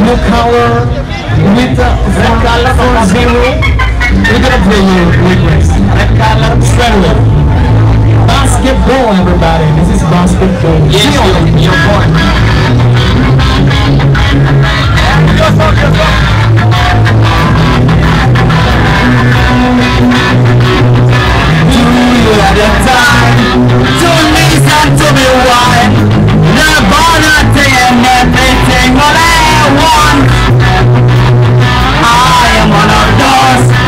blue color with uh, color for zero. We're gonna play you request. Red color, friendly. Basketball, everybody. This is basketball. Yes, Zero. your, your all I am one of those